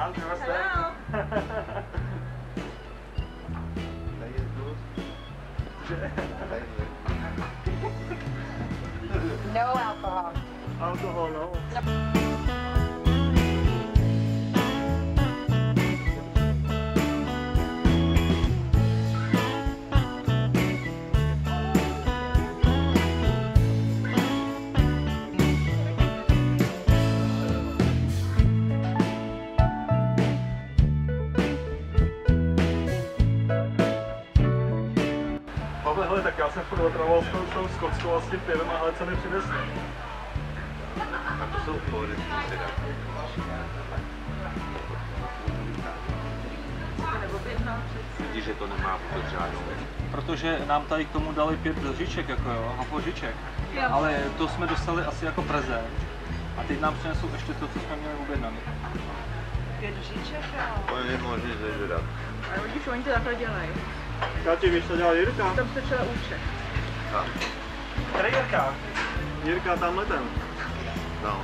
Andrew, what's Hello. Tady je plus. Tady je. No alcohol. Alkohol, no. Pavle, hele, tak já jsem furt otravoval s tou, tou skotskou a s tím pivem, ale co mi přinesli? A to jsou pohody teda. Vidíš, že to nemá vůbec žádnou. Protože nám tady k tomu dali pět lžiček, jako jo, hapožiček. Jo. Ale to jsme dostali asi jako prezent. A teď nám přinesou ještě to, co jsme měli objednané. Pět říček, jo. To je zežrat. Ale vidíš, oni to takhle dělají. Káči, víš, co dělal Jirka? Tam se třeba účet. A, Který Jirka? Jirka, tamhle ten. no.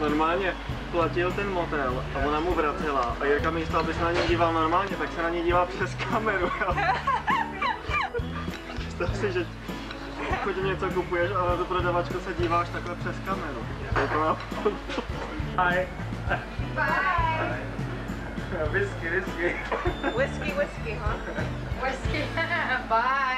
Normálně platil ten motel a ona mu vracela a Jirka místo, aby se na něj díval normálně, tak se na něj díval přes kameru. Představ si, že obchodě něco kupuješ a na tu prodavačku se díváš takhle přes kameru. Je to na Hi. Bye. whiskey, whiskey. whiskey, whiskey, huh? Whiskey. Bye.